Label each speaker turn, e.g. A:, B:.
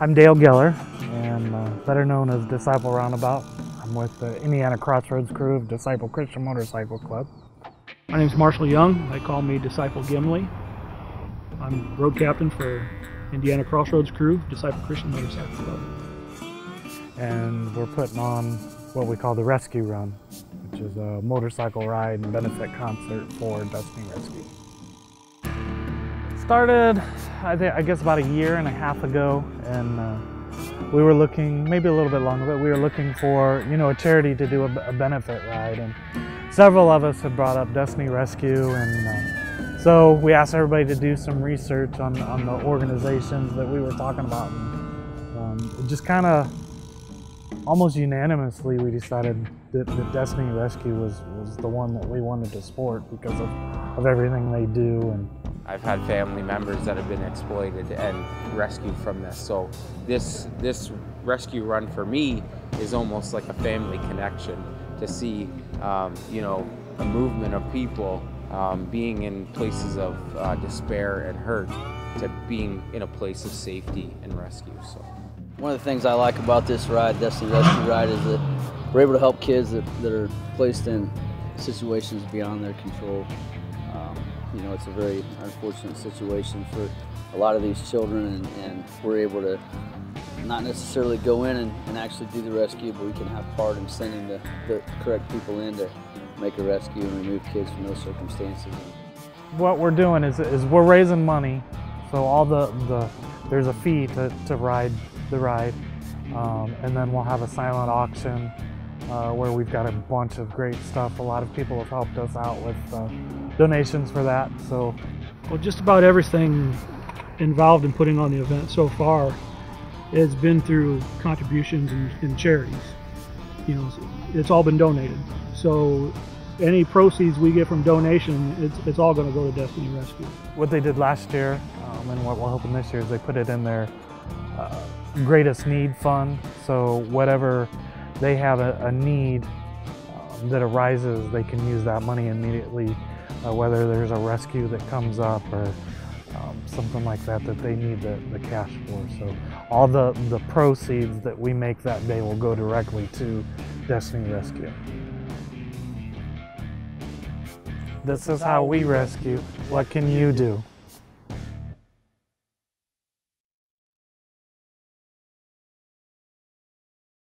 A: I'm Dale Geller, and uh, better known as Disciple Roundabout. I'm with the Indiana Crossroads crew of Disciple Christian Motorcycle Club.
B: My name is Marshall Young. They call me Disciple Gimli. I'm road captain for Indiana Crossroads crew, Disciple Christian Motorcycle Club.
A: And we're putting on what we call the Rescue Run, which is a motorcycle ride and benefit concert for Destiny Rescue. Started, I, guess, about a year and a half ago, and uh, we were looking, maybe a little bit longer, but we were looking for, you know, a charity to do a, a benefit ride. And several of us had brought up Destiny Rescue, and uh, so we asked everybody to do some research on, on the organizations that we were talking about. And, um, just kind of, almost unanimously, we decided that, that Destiny Rescue was, was the one that we wanted to support because of, of everything they do. and
C: I've had family members that have been exploited and rescued from this. So this this rescue run for me is almost like a family connection to see, um, you know, a movement of people um, being in places of uh, despair and hurt to being in a place of safety and rescue. So
D: one of the things I like about this ride, Destiny Rescue Ride, is that we're able to help kids that, that are placed in situations beyond their control. You know, it's a very unfortunate situation for a lot of these children, and, and we're able to not necessarily go in and, and, actually do the rescue, but we can have part in sending the, the correct people in to make a rescue and remove kids from those circumstances.
A: What we're doing is, is we're raising money, so all the, the there's a fee to, to ride the ride, um, and then we'll have a silent auction uh, where we've got a bunch of great stuff. A lot of people have helped us out with uh, donations for that. So,
B: well, just about everything involved in putting on the event so far has been through contributions and, and charities. You know, it's all been donated. So any proceeds we get from donation, it's, it's all going to go to Destiny Rescue.
A: What they did last year um, and what we're hoping this year is they put it in their uh, greatest need fund. So whatever they have a, a need um, that arises, they can use that money immediately, uh, whether there's a rescue that comes up or um, something like that that they need the, the cash for. So all the, the proceeds that we make that day will go directly to Destiny Rescue. This is how we rescue. What can you do?